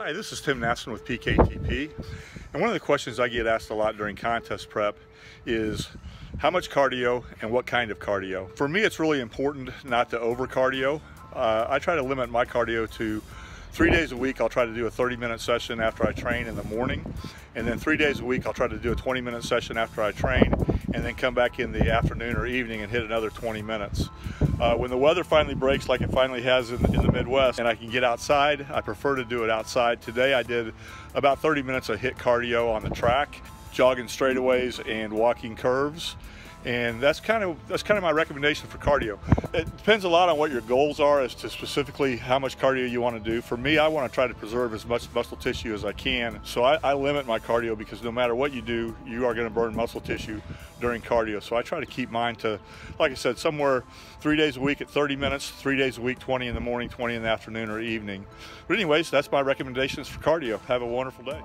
Hi, this is Tim Nassen with PEAK ATP. And one of the questions I get asked a lot during contest prep is how much cardio and what kind of cardio. For me, it's really important not to over cardio. Uh, I try to limit my cardio to three days a week. I'll try to do a 30 minute session after I train in the morning. And then three days a week, I'll try to do a 20 minute session after I train and then come back in the afternoon or evening and HIIT another 20 minutes. Uh, when the weather finally breaks like it finally has in, in, the Midwest and I can get outside, I prefer to do it outside. Today I did about 30 minutes of hit cardio on the track, jogging straightaways and walking curves and that's kind of that's kind of my recommendation for cardio. It depends a lot on what your goals are as to specifically how much cardio you want to do. For me, I want to try to preserve as much muscle tissue as I can, so I, I limit my cardio because no matter what you do, you are going to burn muscle tissue during cardio. So I try to keep mine to, like I said, somewhere three days a week at 30 minutes, three days a week, 20 in the morning, 20 in the afternoon or evening. But anyways, that's my recommendations for cardio. Have a wonderful day.